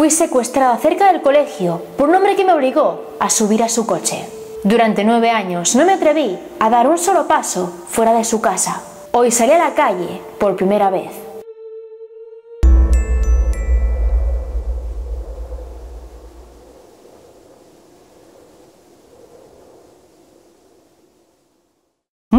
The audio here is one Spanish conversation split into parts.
Fui secuestrada cerca del colegio por un hombre que me obligó a subir a su coche. Durante nueve años no me atreví a dar un solo paso fuera de su casa. Hoy salí a la calle por primera vez.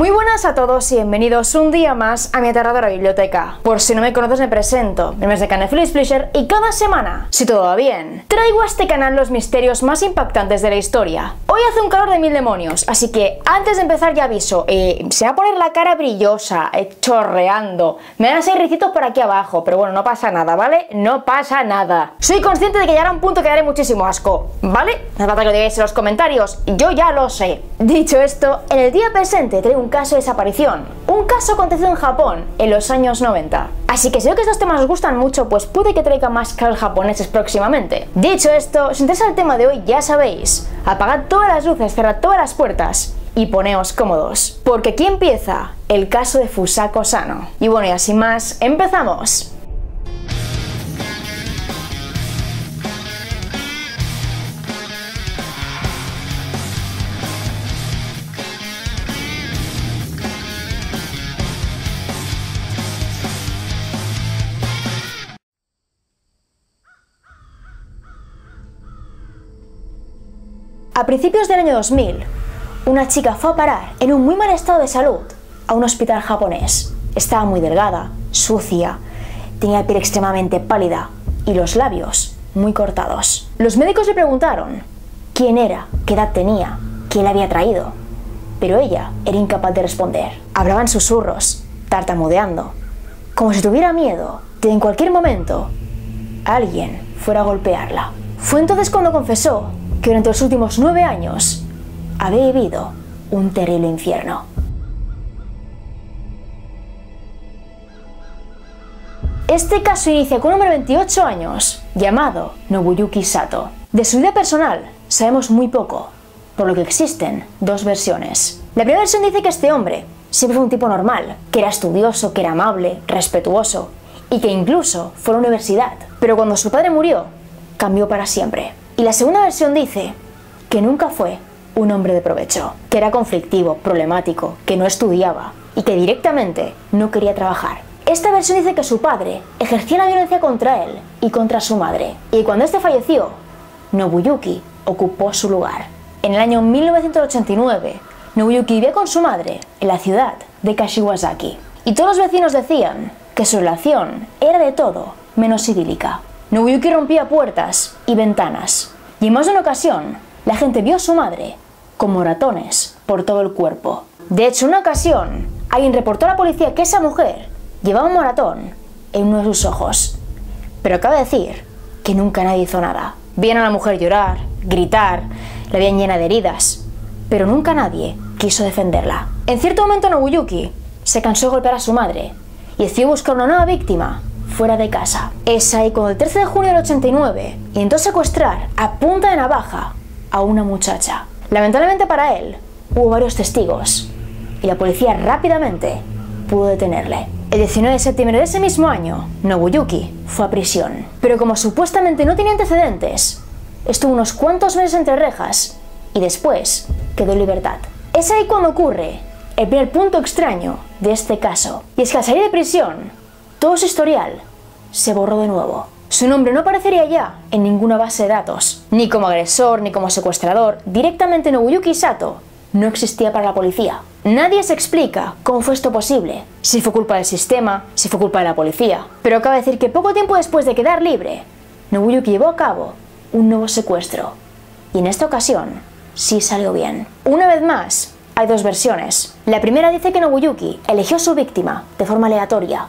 Muy buenas a todos y bienvenidos un día más a mi aterradora biblioteca. Por si no me conoces me presento, mi nombre es de Caneflis Flisher y cada semana, si todo va bien, traigo a este canal los misterios más impactantes de la historia. Hoy hace un calor de mil demonios, así que antes de empezar ya aviso, eh, se va a poner la cara brillosa, eh, chorreando, me a salir ricitos por aquí abajo, pero bueno, no pasa nada, ¿vale? No pasa nada. Soy consciente de que llegará un punto que daré muchísimo asco, ¿vale? No hace falta que lo digáis en los comentarios, yo ya lo sé. Dicho esto, en el día presente traigo un caso de desaparición, un caso acontecido en Japón en los años 90. Así que si veo que estos temas os gustan mucho, pues puede que traiga más casos japoneses próximamente. Dicho esto, si os el tema de hoy, ya sabéis, apagad todas las luces, cerrad todas las puertas y poneos cómodos, porque aquí empieza el caso de Fusako Sano. Y bueno, y así más, empezamos. A principios del año 2000, una chica fue a parar en un muy mal estado de salud a un hospital japonés. Estaba muy delgada, sucia, tenía piel extremadamente pálida y los labios muy cortados. Los médicos le preguntaron quién era, qué edad tenía, quién la había traído, pero ella era incapaz de responder. Hablaba en susurros, tartamudeando, como si tuviera miedo de en cualquier momento alguien fuera a golpearla. Fue entonces cuando confesó que durante los últimos nueve años había vivido un terrible infierno. Este caso inicia con un hombre de 28 años llamado Nobuyuki Sato. De su vida personal sabemos muy poco, por lo que existen dos versiones. La primera versión dice que este hombre siempre fue un tipo normal, que era estudioso, que era amable, respetuoso y que incluso fue a la universidad. Pero cuando su padre murió, cambió para siempre. Y la segunda versión dice que nunca fue un hombre de provecho, que era conflictivo, problemático, que no estudiaba y que directamente no quería trabajar. Esta versión dice que su padre ejercía la violencia contra él y contra su madre, y cuando este falleció, Nobuyuki ocupó su lugar. En el año 1989, Nobuyuki vivía con su madre en la ciudad de Kashiwazaki, y todos los vecinos decían que su relación era de todo menos idílica. Nobuyuki rompía puertas y ventanas, y en más de una ocasión la gente vio a su madre con moratones por todo el cuerpo. De hecho, en una ocasión, alguien reportó a la policía que esa mujer llevaba un moratón en uno de sus ojos. Pero cabe decir que nunca nadie hizo nada. Vieron a la mujer llorar, gritar, la habían llena de heridas, pero nunca nadie quiso defenderla. En cierto momento Nobuyuki se cansó de golpear a su madre y decidió buscar una nueva víctima fuera de casa. Es ahí cuando el 13 de junio del 89 intentó secuestrar a punta de navaja a una muchacha. Lamentablemente para él, hubo varios testigos y la policía rápidamente pudo detenerle. El 19 de septiembre de ese mismo año, Nobuyuki fue a prisión. Pero como supuestamente no tenía antecedentes, estuvo unos cuantos meses entre rejas y después quedó en libertad. Es ahí cuando ocurre el primer punto extraño de este caso. Y es que al salir de prisión, todo su historial se borró de nuevo. Su nombre no aparecería ya en ninguna base de datos, ni como agresor ni como secuestrador. Directamente Nobuyuki Sato no existía para la policía. Nadie se explica cómo fue esto posible, si fue culpa del sistema, si fue culpa de la policía. Pero cabe decir que poco tiempo después de quedar libre, Nobuyuki llevó a cabo un nuevo secuestro. Y en esta ocasión sí salió bien. Una vez más, hay dos versiones. La primera dice que Nobuyuki eligió a su víctima de forma aleatoria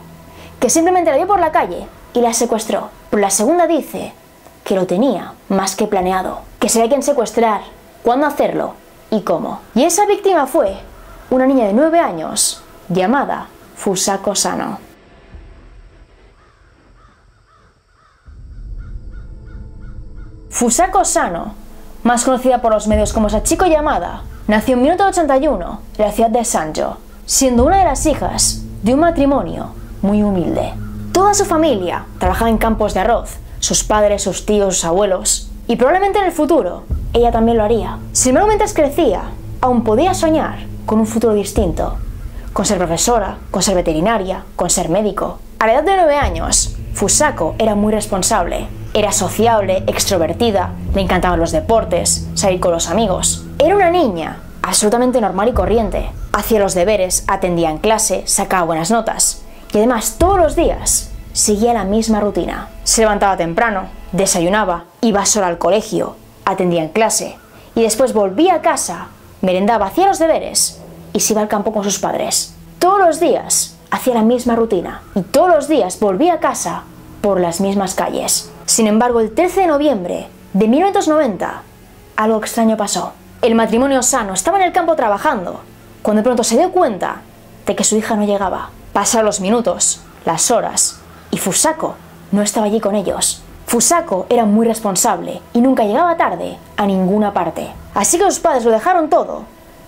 que simplemente la vio por la calle y la secuestró. Pero la segunda dice que lo tenía más que planeado, que sabía quién secuestrar, cuándo hacerlo y cómo. Y esa víctima fue una niña de 9 años llamada Fusako Sano. Fusako Sano, más conocida por los medios como Sachiko Yamada, nació en 1981 en la ciudad de Sanjo, siendo una de las hijas de un matrimonio muy humilde. Toda su familia trabajaba en campos de arroz, sus padres, sus tíos, sus abuelos. Y probablemente en el futuro ella también lo haría. Sin embargo, mientras crecía, aún podía soñar con un futuro distinto. Con ser profesora, con ser veterinaria, con ser médico. A la edad de 9 años, Fusako era muy responsable. Era sociable, extrovertida, le encantaban los deportes, salir con los amigos. Era una niña absolutamente normal y corriente. Hacía los deberes, atendía en clase, sacaba buenas notas. Y además todos los días seguía la misma rutina. Se levantaba temprano, desayunaba, iba sola al colegio, atendía en clase y después volvía a casa, merendaba, hacía los deberes y se iba al campo con sus padres. Todos los días hacía la misma rutina y todos los días volvía a casa por las mismas calles. Sin embargo, el 13 de noviembre de 1990, algo extraño pasó. El matrimonio sano estaba en el campo trabajando, cuando de pronto se dio cuenta de que su hija no llegaba. Pasaron los minutos, las horas, y Fusako no estaba allí con ellos. Fusako era muy responsable y nunca llegaba tarde a ninguna parte. Así que sus padres lo dejaron todo,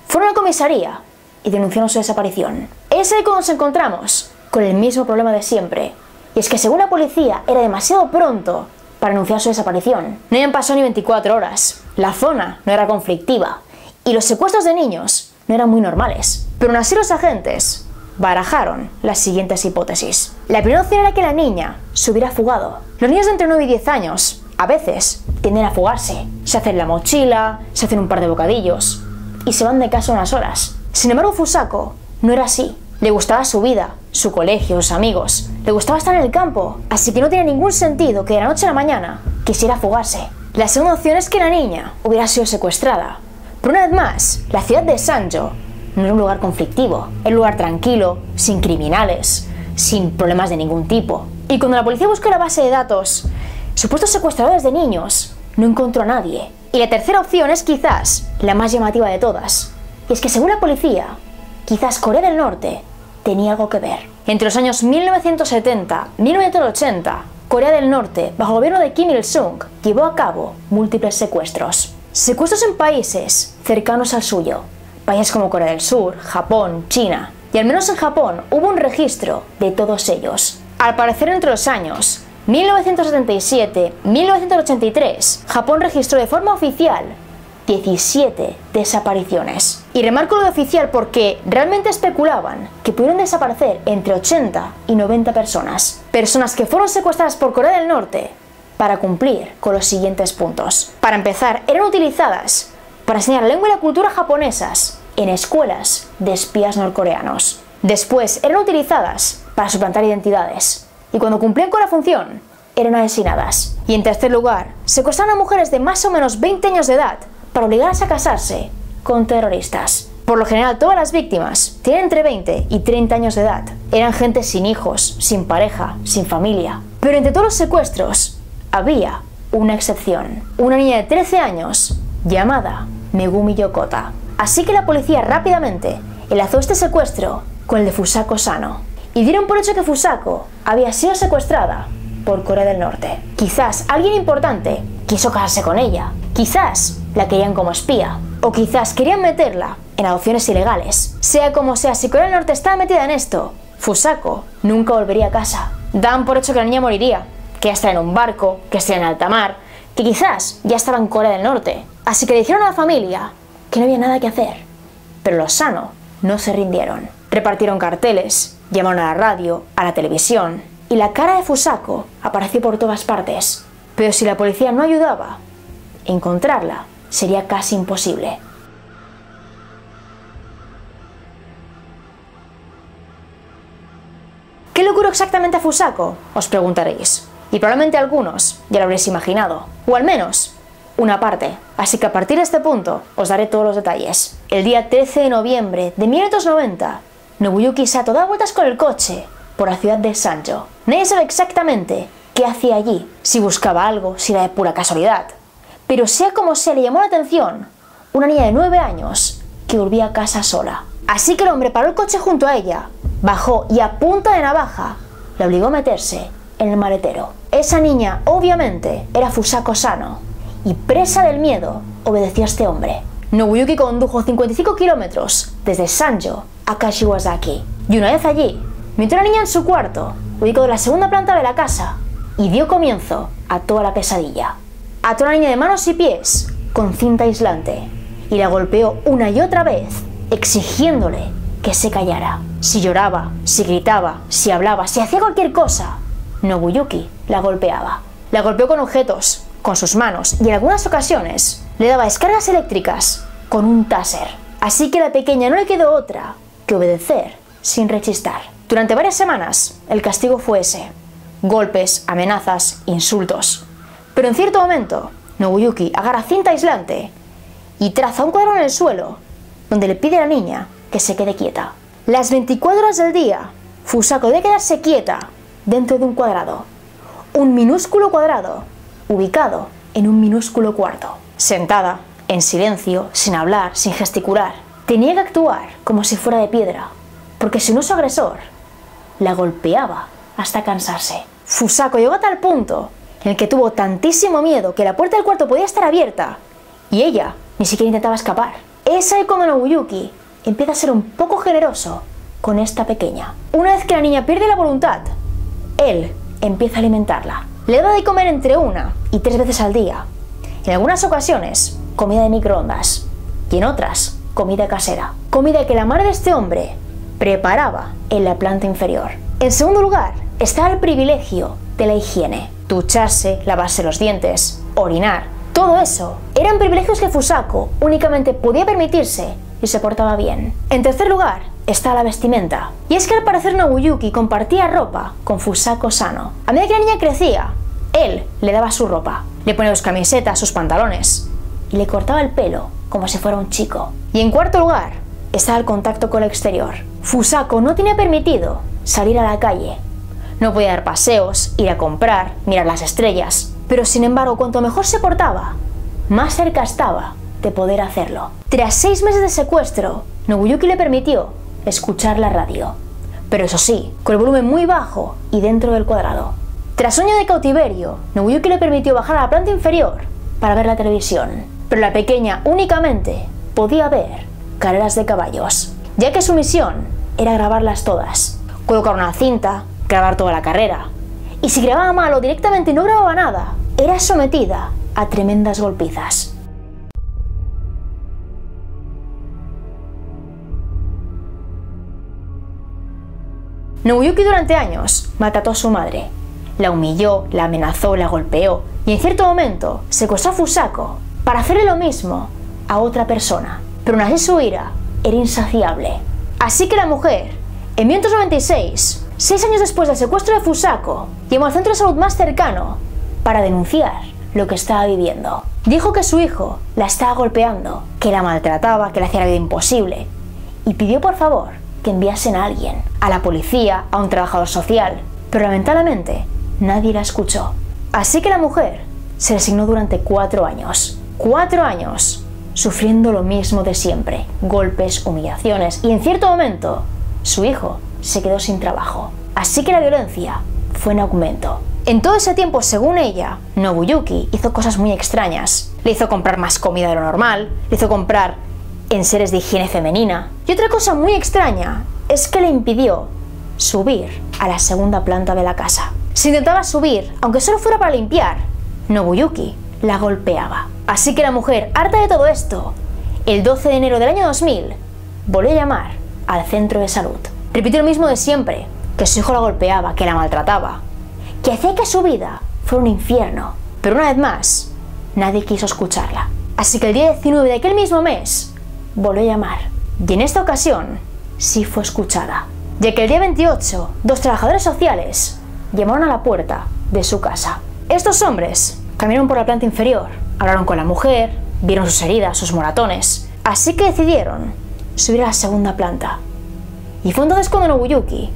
fueron a la comisaría y denunciaron su desaparición. Es ahí cuando nos encontramos con el mismo problema de siempre. Y es que según la policía era demasiado pronto para anunciar su desaparición. No habían pasado ni 24 horas. La zona no era conflictiva. Y los secuestros de niños no eran muy normales. Pero aún así los agentes barajaron las siguientes hipótesis. La primera opción era que la niña se hubiera fugado. Los niños de entre 9 y 10 años, a veces, tienden a fugarse. Se hacen la mochila, se hacen un par de bocadillos y se van de casa unas horas. Sin embargo, Fusako no era así. Le gustaba su vida, su colegio, sus amigos. Le gustaba estar en el campo. Así que no tiene ningún sentido que de la noche a la mañana quisiera fugarse. La segunda opción es que la niña hubiera sido secuestrada. Pero una vez más, la ciudad de Sanjo no era un lugar conflictivo. Era un lugar tranquilo, sin criminales, sin problemas de ningún tipo. Y cuando la policía buscó la base de datos, supuestos secuestradores de niños, no encontró a nadie. Y la tercera opción es quizás la más llamativa de todas. Y es que según la policía, quizás Corea del Norte tenía algo que ver. Entre los años 1970 y 1980, Corea del Norte, bajo el gobierno de Kim Il-sung, llevó a cabo múltiples secuestros. Secuestros en países cercanos al suyo, países como Corea del Sur, Japón, China. Y al menos en Japón hubo un registro de todos ellos. Al parecer entre los años 1977-1983, Japón registró de forma oficial 17 desapariciones. Y remarco lo de oficial porque realmente especulaban que pudieron desaparecer entre 80 y 90 personas. Personas que fueron secuestradas por Corea del Norte para cumplir con los siguientes puntos. Para empezar, eran utilizadas para enseñar la lengua y la cultura japonesas en escuelas de espías norcoreanos. Después, eran utilizadas para suplantar identidades. Y cuando cumplían con la función, eran asesinadas. Y en tercer lugar, secuestraron a mujeres de más o menos 20 años de edad para obligarlas a casarse con terroristas. Por lo general, todas las víctimas tienen entre 20 y 30 años de edad. Eran gente sin hijos, sin pareja, sin familia. Pero entre todos los secuestros, había una excepción. Una niña de 13 años llamada Megumi Yokota. Así que la policía rápidamente enlazó este secuestro con el de Fusako Sano. Y dieron por hecho que Fusako había sido secuestrada por Corea del Norte. Quizás alguien importante quiso casarse con ella. Quizás la querían como espía. O quizás querían meterla en adopciones ilegales. Sea como sea, si Corea del Norte estaba metida en esto, Fusako nunca volvería a casa. Dan por hecho que la niña moriría, que ya está en un barco, que está en alta mar, que quizás ya estaba en Corea del Norte. Así que le dijeron a la familia que no había nada que hacer. Pero los Sano no se rindieron. Repartieron carteles, llamaron a la radio, a la televisión, y la cara de Fusako apareció por todas partes. Pero si la policía no ayudaba, encontrarla sería casi imposible. ¿Qué le ocurrió exactamente a Fusako? Os preguntaréis. Y probablemente algunos ya lo habréis imaginado. O al menos una parte. Así que a partir de este punto os daré todos los detalles. El día 13 de noviembre de 1990, Nobuyuki Sato da vueltas con el coche por la ciudad de Sanjo. Nadie sabe exactamente qué hacía allí, si buscaba algo, si era de pura casualidad. Pero sea como sea, le llamó la atención una niña de 9 años que volvía a casa sola. Así que el hombre paró el coche junto a ella, bajó y a punta de navaja la obligó a meterse en el maletero. Esa niña, obviamente, era Fusako Sano, y presa del miedo, obedeció a este hombre. Nobuyuki condujo 55 kilómetros desde Sanjo a Kashiwazaki, y una vez allí, metió a la niña en su cuarto, ubicado en la segunda planta de la casa, y dio comienzo a toda la pesadilla. Ató a la niña de manos y pies con cinta aislante y la golpeó una y otra vez, exigiéndole que se callara. Si lloraba, si gritaba, si hablaba, si hacía cualquier cosa, Nobuyuki la golpeaba. La golpeó con objetos, con sus manos y en algunas ocasiones le daba descargas eléctricas con un taser. Así que la pequeña no le quedó otra que obedecer sin rechistar. Durante varias semanas el castigo fue ese. Golpes, amenazas, insultos. Pero en cierto momento, Nobuyuki agarra cinta aislante y traza un cuadro en el suelo donde le pide a la niña que se quede quieta. Las 24 horas del día, Fusako debe quedarse quieta dentro de un cuadrado. Un minúsculo cuadrado ubicado en un minúsculo cuarto. Sentada, en silencio, sin hablar, sin gesticular. Tenía que actuar como si fuera de piedra, porque si no su agresor la golpeaba hasta cansarse. Fusako llegó a tal punto en el que tuvo tantísimo miedo que la puerta del cuarto podía estar abierta y ella ni siquiera intentaba escapar. Es ahí cuando Nobuyuki empieza a ser un poco generoso con esta pequeña. Una vez que la niña pierde la voluntad, él empieza a alimentarla. Le da de comer entre una y tres veces al día. En algunas ocasiones, comida de microondas y en otras, comida casera. Comida que la madre de este hombre preparaba en la planta inferior. En segundo lugar, está el privilegio de la higiene. Ducharse, lavarse los dientes, orinar. Todo eso eran privilegios que Fusako únicamente podía permitirse y se portaba bien. En tercer lugar, está la vestimenta. Y es que al parecer Nobuyuki compartía ropa con Fusako Sano. A medida que la niña crecía, él le daba su ropa, le ponía sus camisetas, sus pantalones y le cortaba el pelo como si fuera un chico. Y en cuarto lugar, está el contacto con el exterior. Fusako no tenía permitido salir a la calle. No podía dar paseos, ir a comprar, mirar las estrellas. Pero sin embargo, cuanto mejor se portaba, más cerca estaba de poder hacerlo. Tras seis meses de secuestro, Nobuyuki le permitió escuchar la radio. Pero eso sí, con el volumen muy bajo y dentro del cuadrado. Tras un año de cautiverio, Nobuyuki le permitió bajar a la planta inferior para ver la televisión. Pero la pequeña únicamente podía ver carreras de caballos, ya que su misión era grabarlas todas. Colocar una cinta, grabar toda la carrera. Y si grababa mal o directamente no grababa nada, era sometida a tremendas golpizas. Nobuyuki durante años maltrató a su madre. La humilló, la amenazó, la golpeó y en cierto momento secuestró a Fusako para hacerle lo mismo a otra persona. Pero aún así su ira era insaciable. Así que la mujer, en 1996, seis años después del secuestro de Fusako, llamó al centro de salud más cercano para denunciar lo que estaba viviendo. Dijo que su hijo la estaba golpeando, que la maltrataba, que le hacía la vida imposible y pidió por favor que enviasen a alguien, a la policía, a un trabajador social, pero lamentablemente nadie la escuchó. Así que la mujer se resignó durante cuatro años. Cuatro años sufriendo lo mismo de siempre, golpes, humillaciones y en cierto momento su hijo se quedó sin trabajo. Así que la violencia fue en aumento. En todo ese tiempo, según ella, Nobuyuki hizo cosas muy extrañas. Le hizo comprar más comida de lo normal, le hizo comprar en seres de higiene femenina. Y otra cosa muy extraña es que le impidió subir a la segunda planta de la casa. Si intentaba subir, aunque solo fuera para limpiar, Nobuyuki la golpeaba. Así que la mujer, harta de todo esto, el 12 de enero del año 2000, volvió a llamar al centro de salud. Repitió lo mismo de siempre, que su hijo la golpeaba, que la maltrataba, que hacía que su vida fuera un infierno. Pero una vez más, nadie quiso escucharla. Así que el día 19 de aquel mismo mes, volvió a llamar. Y en esta ocasión sí fue escuchada, ya que el día 28 dos trabajadores sociales llamaron a la puerta de su casa. Estos hombres caminaron por la planta inferior, hablaron con la mujer, vieron sus heridas, sus moratones, así que decidieron subir a la segunda planta. Y fue entonces cuando Nobuyuki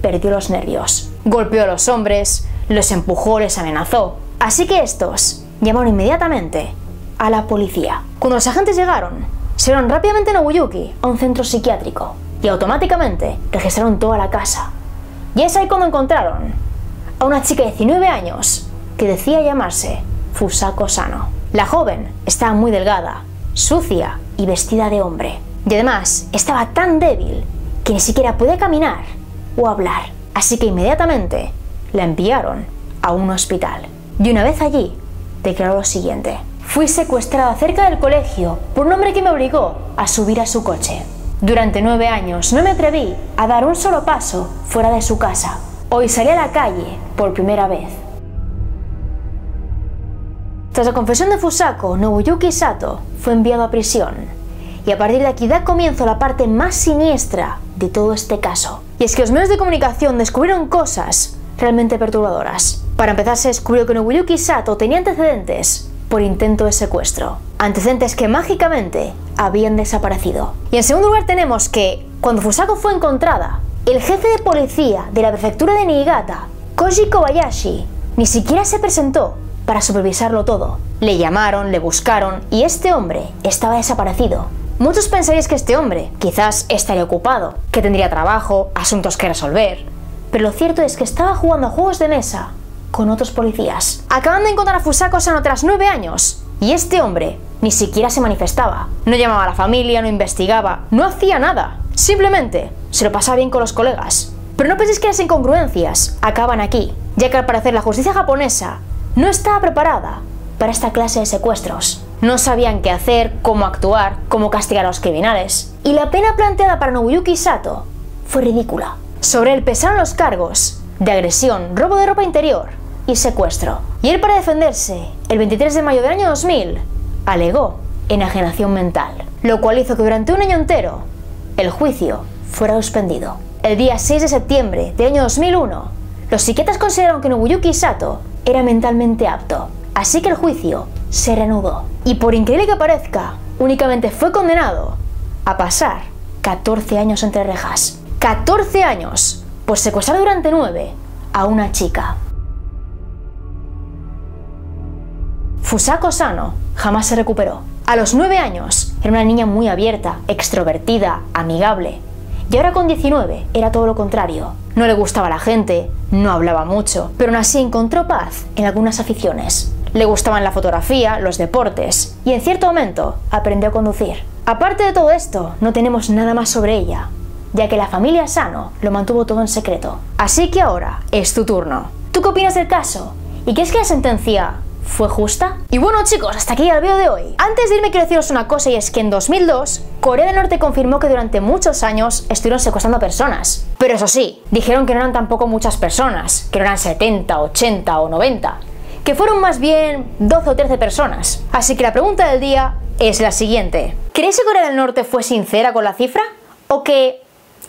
perdió los nervios. Golpeó a los hombres, los empujó, les amenazó. Así que estos llamaron inmediatamente a la policía. Cuando los agentes llegaron, se fueron rápidamente a Nobuyuki a un centro psiquiátrico y automáticamente registraron toda la casa. Y es ahí cuando encontraron a una chica de 19 años que decía llamarse Fusako Sano. La joven estaba muy delgada, sucia y vestida de hombre. Y además estaba tan débil que ni siquiera podía caminar o hablar. Así que inmediatamente la enviaron a un hospital. Y una vez allí, declaró lo siguiente. Fui secuestrada cerca del colegio por un hombre que me obligó a subir a su coche. Durante nueve años no me atreví a dar un solo paso fuera de su casa. Hoy salí a la calle por primera vez. Tras la confesión de Fusako, Nobuyuki Sato fue enviado a prisión. Y a partir de aquí da comienzo la parte más siniestra de todo este caso. Y es que los medios de comunicación descubrieron cosas realmente perturbadoras. Para empezar, se descubrió que Nobuyuki Sato tenía antecedentes por intento de secuestro. Antecedentes que mágicamente habían desaparecido. Y en segundo lugar tenemos que, cuando Fusako fue encontrada, el jefe de policía de la prefectura de Niigata, Koji Kobayashi, ni siquiera se presentó para supervisarlo todo. Le llamaron, le buscaron y este hombre estaba desaparecido. Muchos pensaréis que este hombre quizás estaría ocupado, que tendría trabajo, asuntos que resolver, pero lo cierto es que estaba jugando a juegos de mesa con otros policías. Acaban de encontrar a Fusako Sano tras nueve años y este hombre ni siquiera se manifestaba. No llamaba a la familia, no investigaba, no hacía nada. Simplemente se lo pasaba bien con los colegas. Pero no penséis que las incongruencias acaban aquí, ya que al parecer la justicia japonesa no estaba preparada para esta clase de secuestros. No sabían qué hacer, cómo actuar, cómo castigar a los criminales. Y la pena planteada para Nobuyuki Sato fue ridícula. Sobre él pesaron los cargos de agresión, robo de ropa interior y secuestro. Y él para defenderse, el 23 de mayo del año 2000, alegó enajenación mental, lo cual hizo que durante un año entero el juicio fuera suspendido. El día 6 de septiembre del año 2001, los psiquiatras consideraron que Nobuyuki Sato era mentalmente apto, así que el juicio se reanudó. Y por increíble que parezca, únicamente fue condenado a pasar 14 años entre rejas. 14 años por secuestrar durante 9 a una chica. Fusako Sano jamás se recuperó. A los 9 años era una niña muy abierta, extrovertida, amigable. Y ahora con 19 era todo lo contrario. No le gustaba la gente, no hablaba mucho, pero aún así encontró paz en algunas aficiones. Le gustaban la fotografía, los deportes y en cierto momento aprendió a conducir. Aparte de todo esto, no tenemos nada más sobre ella, ya que la familia Sano lo mantuvo todo en secreto. Así que ahora es tu turno. ¿Tú qué opinas del caso? ¿Y qué es que la sentencia ¿Fue justa? Y bueno chicos, hasta aquí el vídeo de hoy. Antes de irme quiero deciros una cosa y es que en 2002 Corea del Norte confirmó que durante muchos años estuvieron secuestrando personas. Pero eso sí, dijeron que no eran tampoco muchas personas, que no eran 70, 80 o 90, que fueron más bien 12 o 13 personas. Así que la pregunta del día es la siguiente. ¿Creéis que Corea del Norte fue sincera con la cifra? ¿O que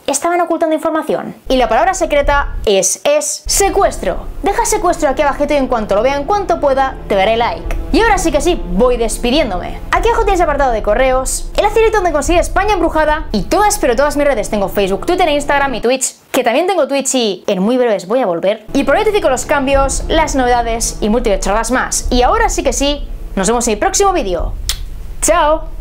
estaban ocultando información. Y la palabra secreta es, es secuestro. Deja secuestro aquí abajito y en cuanto lo vea, en cuanto pueda, te daré like. Y ahora sí que sí, voy despidiéndome. Aquí abajo tienes apartado de correos, el acierto donde conseguir España embrujada y todas, pero todas mis redes. Tengo Facebook, Twitter, Instagram y Twitch, que también tengo Twitch y en muy breves voy a volver. Y por los cambios, las novedades y múltiples charlas más. Y ahora sí que sí, nos vemos en el próximo vídeo. ¡Chao!